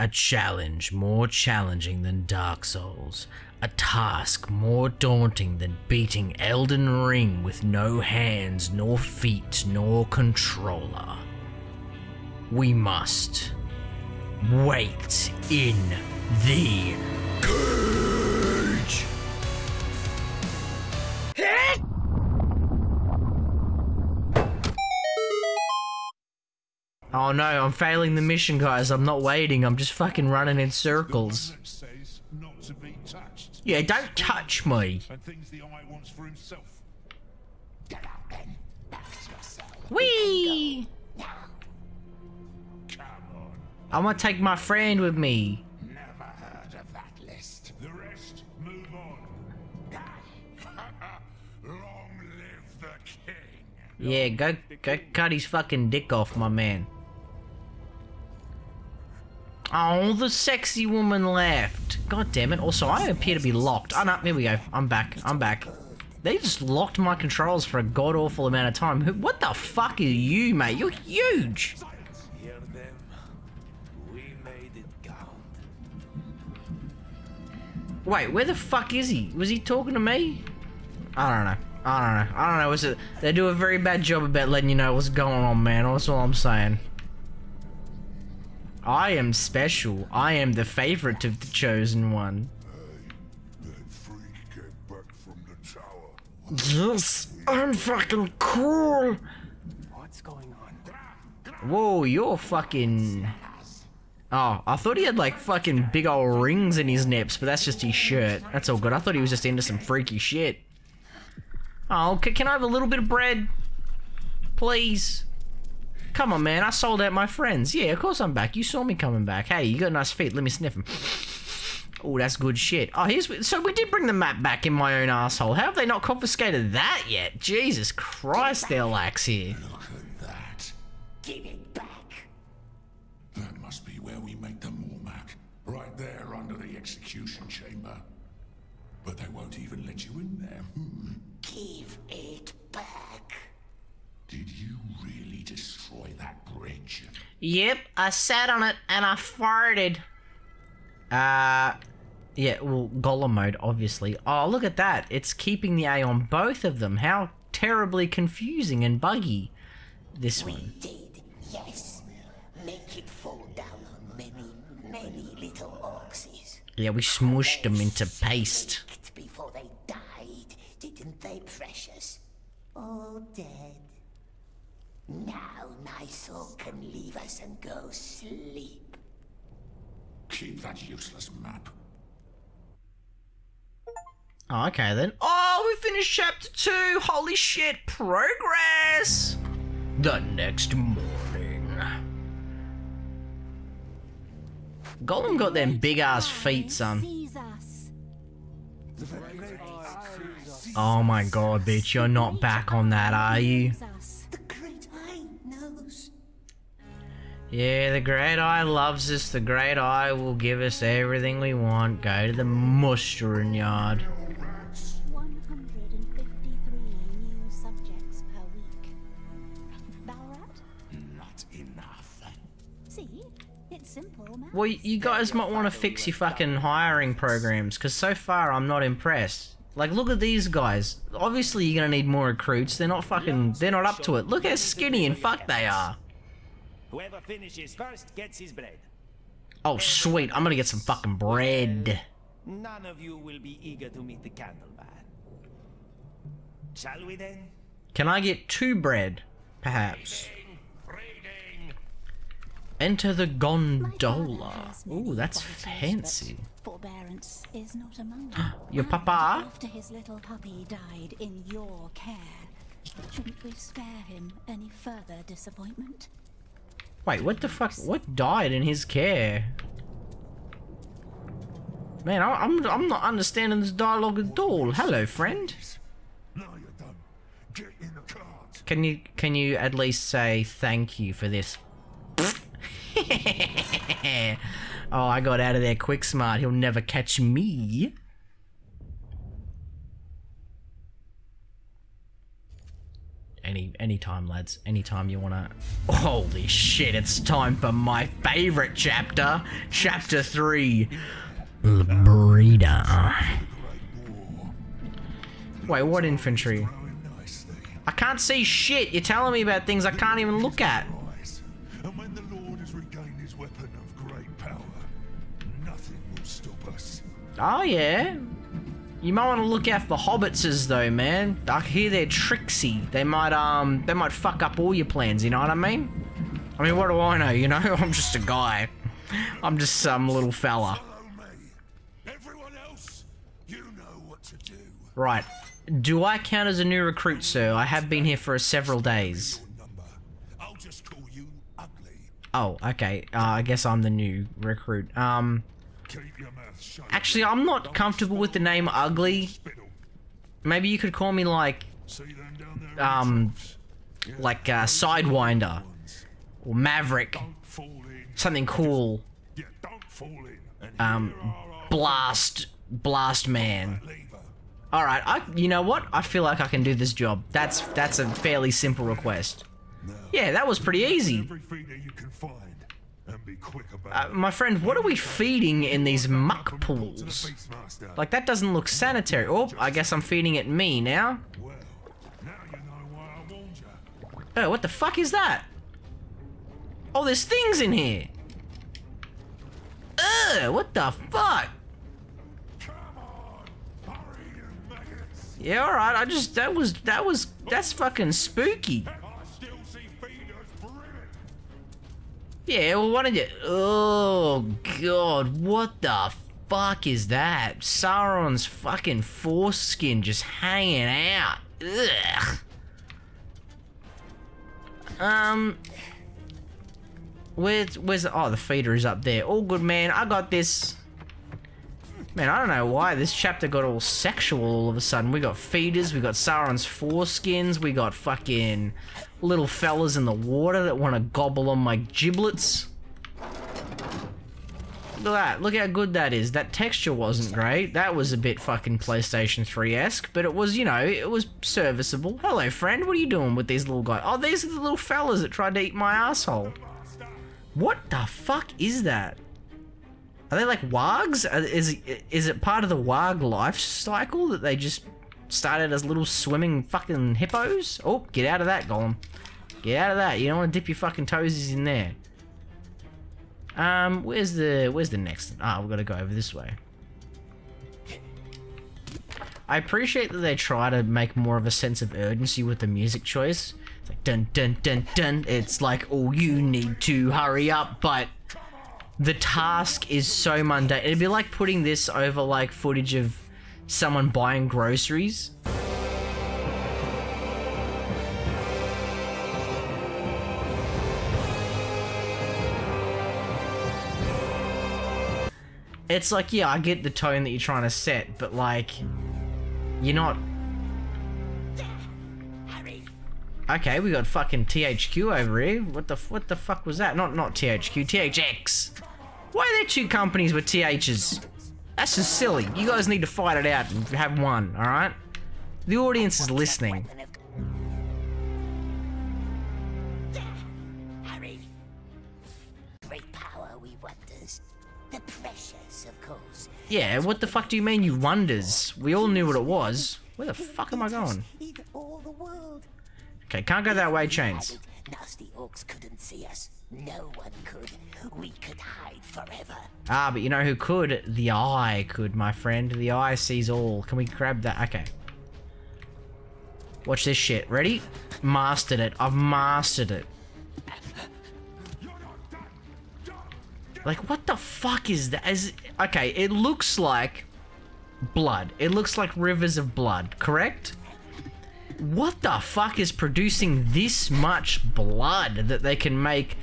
A challenge more challenging than Dark Souls. A task more daunting than beating Elden Ring with no hands, nor feet, nor controller. We must wait in the Oh no, I'm failing the mission, guys. I'm not waiting. I'm just fucking running in circles. To. Yeah, don't touch me. Come on. I'm gonna take my friend with me. Yeah, go go cut his fucking dick off, my man. Oh, the sexy woman left. God damn it. Also, I appear to be locked. Oh, no, here we go. I'm back. I'm back. They just locked my controls for a god-awful amount of time. What the fuck are you, mate? You're huge. Wait, where the fuck is he? Was he talking to me? I don't know. I don't know. I don't know. Is it? They do a very bad job about letting you know what's going on, man. That's all I'm saying. I am special. I am the favorite of the chosen one. That freak came back from the tower. Yes, I'm fucking cool. What's going on? Whoa, you're fucking. Oh, I thought he had like fucking big old rings in his nips, but that's just his shirt. That's all good. I thought he was just into some freaky shit. Oh, can I have a little bit of bread? Please? Come on, man. I sold out my friends. Yeah, of course I'm back. You saw me coming back. Hey, you got nice feet. Let me sniff them. Oh, that's good shit. Oh, here's so we did bring the map back in my own asshole. How have they not confiscated that yet? Jesus Christ, they're lax here. Look at that. give it back. That must be where we make the Mormac. Right there under the execution chamber. But they won't even let you in there. Hmm. Give it back. Did you really destroy that? Yep, I sat on it and I farted. Uh, yeah, well, Gollum mode, obviously. Oh, look at that. It's keeping the A on both of them. How terribly confusing and buggy. This one. Did, yes. Make it fall down on many, many little oxes. Yeah, we smushed them into paste. Before they died, didn't they, precious? All dead. Now my soul can leave us and go sleep. Keep that useless map. Oh, okay then. Oh, we finished chapter two. Holy shit, progress. The next morning. Gollum got them big ass feet, son. Oh my god, bitch, you're not back on that, are you? Yeah, the Great Eye loves us. The Great Eye will give us everything we want. Go to the mustering yard. 153 new subjects per week. Ballarat? Not enough. See? It's simple. Well, you guys might want to fix your fucking hiring programs, because so far I'm not impressed. Like, look at these guys. Obviously, you're gonna need more recruits. They're not fucking. They're not up to it. Look how skinny and fuck they are. Whoever finishes first gets his bread. Oh, sweet. I'm gonna get some fucking bread. None of you will be eager to meet the candleman. Shall we then? Can I get two bread? Perhaps. Reading. Enter the gondola. has Ooh, that's fancy. Forbearance is not among them. Your And papa? After his little puppy died in your care, shouldn't we spare him any further disappointment? Wait, what the fuck? What died in his care? Man, I, I'm I'm not understanding this dialogue at all. Hello, friend. Can you can you at least say thank you for this? oh, I got out of there quick, smart. He'll never catch me. Any anytime, lads. Anytime you wanna. Holy shit! It's time for my favorite chapter, chapter three, the breeder. Wait, what infantry? I can't see shit. You're telling me about things I can't even look at. And when the Lord has regained his weapon of great power, nothing will stop us. Oh yeah. You might want to look out for hobbitses though, man. I hear they're tricksy. They might um they might fuck up all your plans, you know what I mean? I mean what do I know, you know? I'm just a guy. I'm just some little fella. Else, you know do. Right. Do I count as a new recruit, sir? I have been here for several days. Oh, okay. Uh, I guess I'm the new recruit. Um Actually I'm not comfortable with the name ugly. Maybe you could call me like um like uh, Sidewinder or Maverick. Something cool. Um, Blast, Blast Man. All right, I. You know what? I feel like I can do this job. That's that's a fairly simple request. Yeah, that was pretty easy. Uh, my friend, what are we feeding in these muck Report to the pools? Like that doesn't look sanitary. Oh, I guess I'm feeding it me now. Well, now you know why I warned you. Oh, what the fuck is that? Oh, there's things in here. Ugh, what the fuck? Come on, hurry, you maggots. Yeah, all right. I just that was that was that's fucking spooky. Yeah, well, why don't you? Oh god, what the fuck is that? Sauron's fucking foreskin just hanging out. Ugh. Um, where's where's the, oh the feeder is up there. All good, man. I got this. Man, I don't know why this chapter got all sexual all of a sudden. We got feeders, we got Sauron's foreskins, we got fucking little fellas in the water that want to gobble on my giblets. Look at that. Look how good that is. That texture wasn't great. That was a bit fucking PlayStation 3-esque, but it was, you know, it was serviceable. Hello, friend. What are you doing with these little guys? Oh, these are the little fellas that tried to eat my asshole. What the fuck is that? Are they like wargs? Uh, is is it part of the warg life cycle that they just started as little swimming fucking hippos? Oh, get out of that, Gollum. Get out of that. You don't want to dip your fucking toesies in there. Um, where's the where's the next? Ah, we've got to go over this way. I appreciate that they try to make more of a sense of urgency with the music choice. It's like dun dun dun dun. It's like, oh, you need to hurry up, but the task is so mundane. It'd be like putting this over like footage of someone buying groceries. It's like, yeah, I get the tone that you're trying to set, but like, you're not. Okay, we got fucking THQ over here. What the what the fuck was that? Not not THQ, THX. Why are there two companies with THs? That's just silly. You guys need to fight it out and have one, all right? The audience is listening. Hurry. Great power we wonders. The precious, of course. Yeah, what the fuck do you mean, you wonders? We all knew what it was. Where the fuck am I going? Even all the world. Okay, can't go that way, Chains. Nasty orcs couldn't see us. No one could. We could hide forever. Ah, but you know who could? The eye could, my friend. The eye sees all. Can we grab that? Okay. Watch this shit. Ready? Mastered it. I've mastered it. Like, what the fuck is that? Is okay, it looks like blood. It looks like rivers of blood, correct? What the fuck is producing this much blood that they can make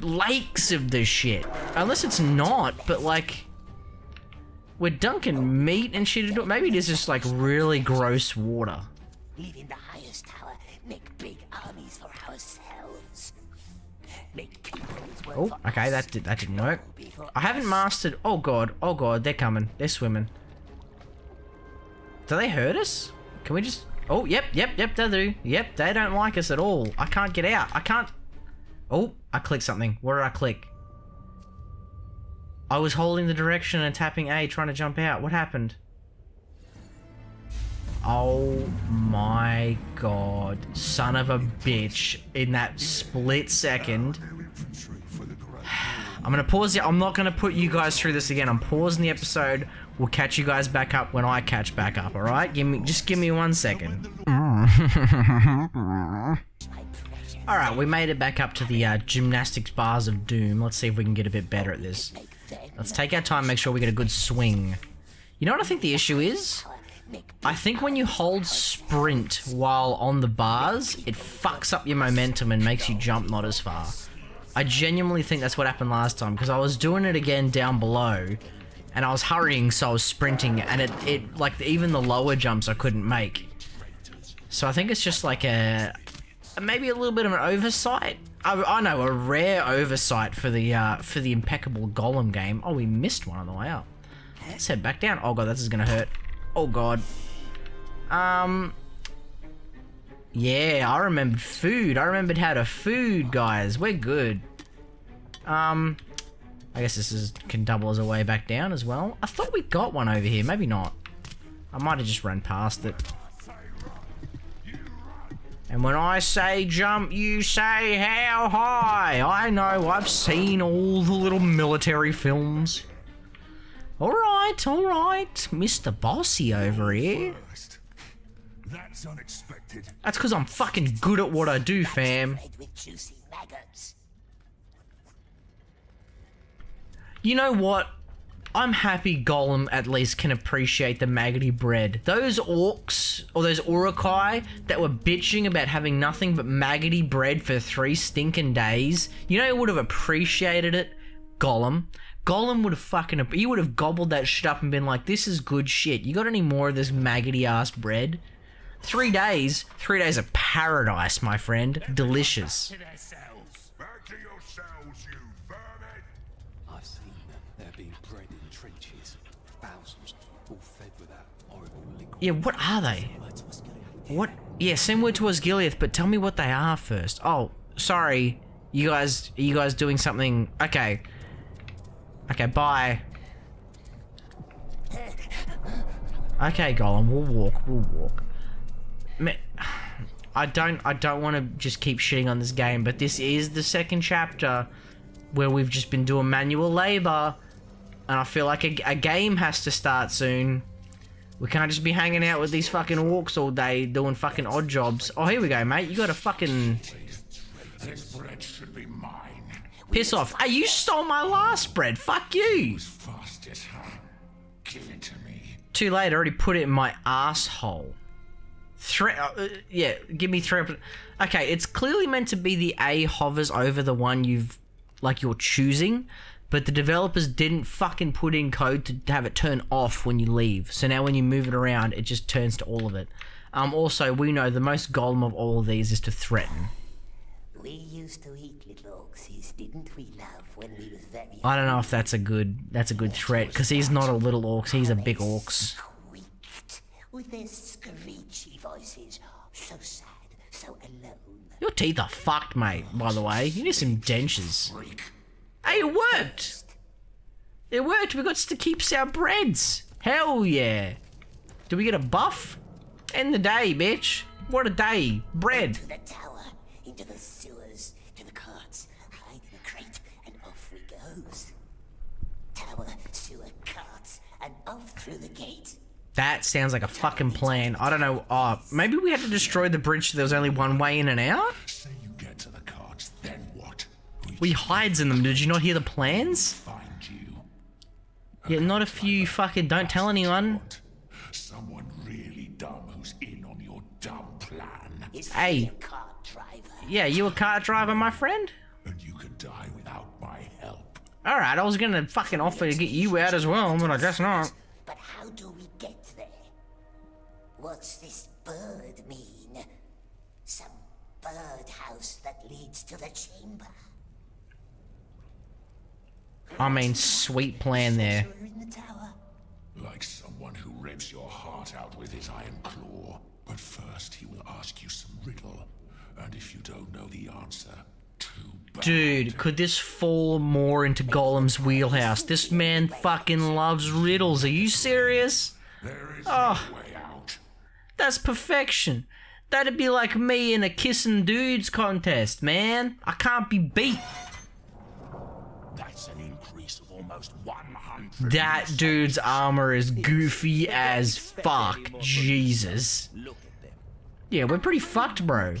lakes of this shit? Unless it's not, but like we're dunking meat and shit into it. Maybe it is just like really gross water. The highest tower. Make big armies for ourselves. Make peoples work Oh, okay, that did, that didn't work. I haven't mastered. Oh god, oh god, they're coming. They're swimming. Do they hurt us? Can we just? Oh, yep, yep, yep, they do. Yep, they don't like us at all. I can't get out. I can't. Oh, I clicked something. What did I click? I was holding the direction and tapping A trying to jump out. What happened? Oh my god. Son of a bitch. In that split second. I'm gonna pause it. I'm not gonna put you guys through this again. I'm pausing the episode. We'll catch you guys back up when I catch back up, alright? Give me just give me one second. Alright, we made it back up to the uh, gymnastics bars of doom. Let's see if we can get a bit better at this. Let's take our time, make sure we get a good swing. You know what I think the issue is? I think when you hold sprint while on the bars, it fucks up your momentum and makes you jump not as far. I genuinely think that's what happened last time because I was doing it again down below and I was hurrying so I was sprinting and it, it like even the lower jumps I couldn't make. So I think it's just like a, a- maybe a little bit of an oversight. I, I know a rare oversight for the uh, for the impeccable Gollum game. Oh, we missed one on the way up. Let's head back down. Oh god, this is gonna hurt. Oh god. Um. Yeah, I remembered food. I remembered how to food, guys. We're good. Um. I guess this is can double as a way back down as well. I thought we got one over here. Maybe not. I might have just run past it. And when I say jump, you say how high. I know, I've seen all the little military films. Alright, alright, Mr. Bossy over here. That's unexpected. That's because I'm fucking good at what I do, fam. Fed with juicy maggots. You know what? I'm happy Gollum at least can appreciate the maggoty bread. Those orcs, or those Uruk-hai, that were bitching about having nothing but maggoty bread for three stinking days, you know who would have appreciated it? Gollum. Gollum would have fucking, he would have gobbled that shit up and been like, this is good shit. You got any more of this maggoty ass bread? Three days, three days of paradise, my friend. Delicious. Yeah, what are they? What? Yeah, same word to Osgiliath, but tell me what they are first. Oh, sorry. You guys, are you guys doing something? Okay. Okay, bye. Okay, Gollum, we'll walk, we'll walk. Ma- I don't, I don't want to just keep shitting on this game, but this is the second chapter where we've just been doing manual labor, and I feel like a, a game has to start soon. We can't just be hanging out with these fucking orcs all day doing fucking odd jobs. Oh, here we go, mate. You got a fucking This bread should be mine. piss off. Hey, you stole my last bread. Fuck you. Give it to me. Too late. I already put it in my asshole. Three. Uh, uh, yeah, give me three. Okay, it's clearly meant to be the A hovers over the one you've like you're choosing, but the developers didn't fucking put in code to have it turn off when you leave. So now when you move it around, it just turns to all of it. Um, also, we know the most Gollum of all of these is to threaten. We used to eat little didn't we, love, when we was very I don't know if that's a good that's a good threat because he's not a little orcs, he's a big orcs. with their screechy voices. So sad, so alone. Your teeth are fucked, mate. By the way, you need some dentures. It worked. It worked. We got to keep our breads. Hell yeah. Do we get a buff? End the day, bitch. What a day. Bread. To the tower, into the sewers, to the carts, hide in a crate, and off we goes. Tower, sewer, carts, and off through the gate. That sounds like a fucking plan. I don't know. Oh, maybe we had to destroy the bridge so there was only one way in and out? We hides in them. Did you not hear the plans? find you. Yeah, not if you fucking don't tell anyone. Someone really dumb who's in on your dumb plan. Is Hey. a cart driver? Yeah, you a car driver, my friend? And you can die without my help. Alright, I was gonna fucking offer to get you out as well, but I guess not. But how do we get there? What's this bird mean? Some birdhouse that leads to the chamber. I mean, sweet plan there. We're in the tower. Like someone who rips your heart out with his iron claw. But first, he will ask you some riddle. And if you don't know the answer, too bad. Dude, could this fall more into Gollum's wheelhouse? This man fucking loves riddles. Are you serious? There is Oh. no way out. That's perfection. That'd be like me in a kissing dudes contest, man. I can't be beat. That dude's armor is goofy as fuck. Jesus. Yeah, we're pretty fucked, bro.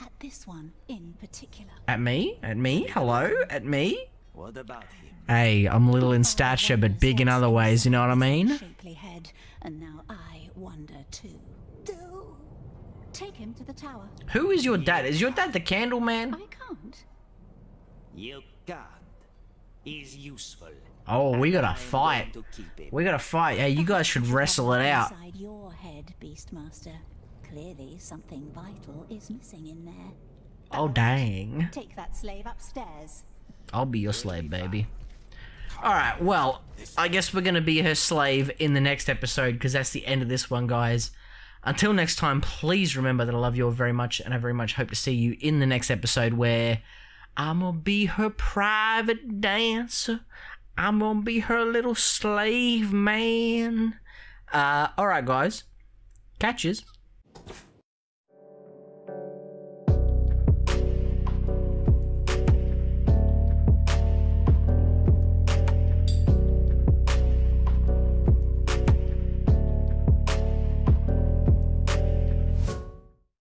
At this one in particular. At me? At me? Hello? At me? What about him? Hey, I'm little in stature, but big in other ways, you know what I mean? Shapely head, and now I wonder too. Do take him to the tower. Who is your dad? Is your dad the candle man? I can't. You can't. He's useful. Oh, we gotta fight. going to keep him. We gotta fight. Hey, you guys should wrestle it out. Inside your head, Beastmaster. Clearly, something vital is missing in there. Oh, dang. Take that slave upstairs. I'll be your slave, baby. Alright, well, I guess we're gonna be her slave in the next episode because that's the end of this one, guys. Until next time, please remember that I love you all very much and I very much hope to see you in the next episode where I'm gonna be her private dancer. I'm gonna be her little slave man. Uh, alright, guys. Catches.